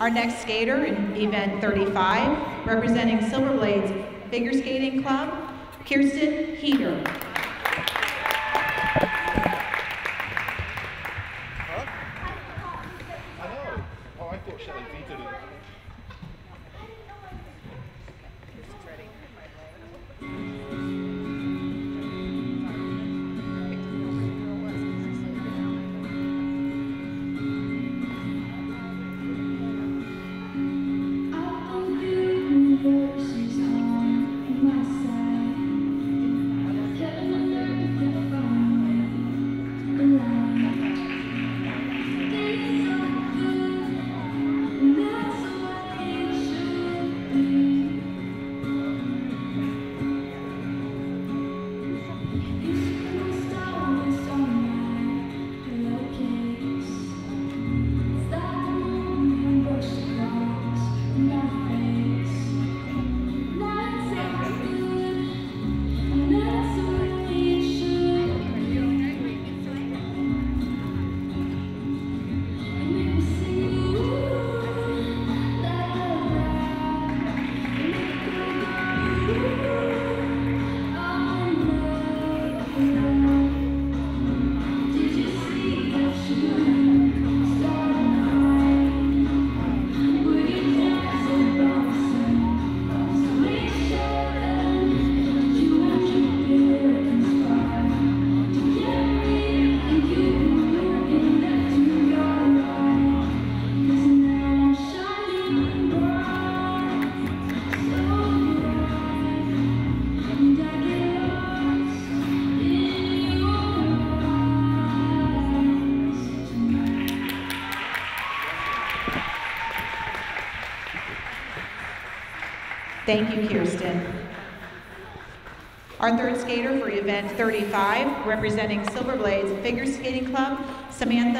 Our next skater in event 35, representing Silver Blades Figure Skating Club, Kiersten Heater. I know. Oh, I thought did it. Thank you, Kiersten. Our third skater for event 35, representing Silver Blades Figure Skating Club, Samantha